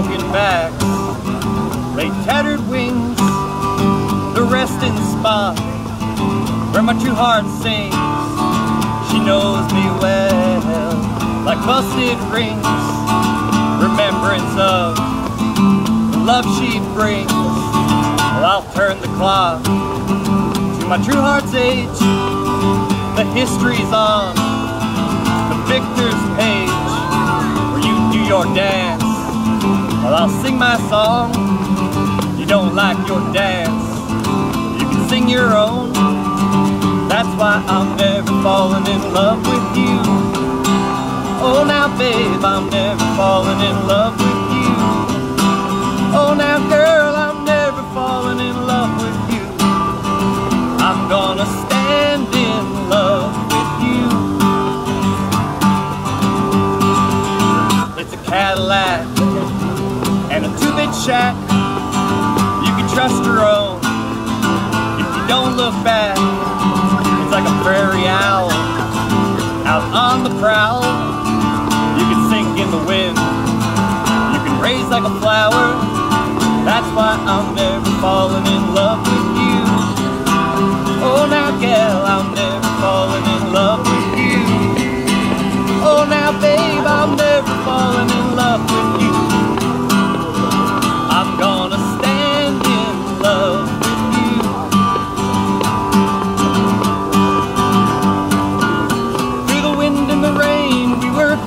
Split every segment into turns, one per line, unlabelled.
backs lay tattered wings, the resting spot where my true heart sings. She knows me well, like busted rings, remembrance of the love she brings. Well, I'll turn the clock to my true heart's age. The history's on the victor's page, where you do your dance. While I'll sing my song, you don't like your dance. You can sing your own. That's why I'm never falling in love with you. Oh, now, babe, I'm never falling in love with you. Shack. You can trust your own if you don't look back. It's like a prairie owl out on the prowl. You can sink in the wind. You can raise like a flower. That's why I'm never falling in love with you.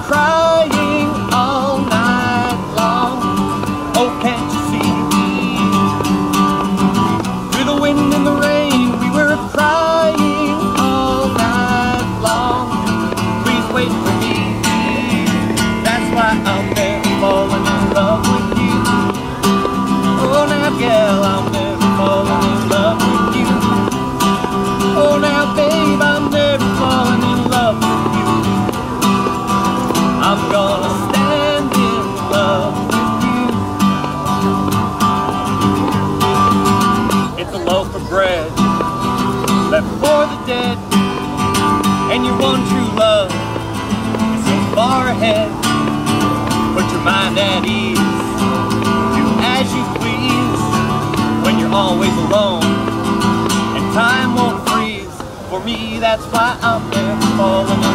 Crying all night long. Oh, can't you see? Through the wind and the rain, we were crying all night long. Please wait one true love is so far ahead. Put your mind at ease, do as you please when you're always alone, and time won't freeze. For me, that's why I'm never falling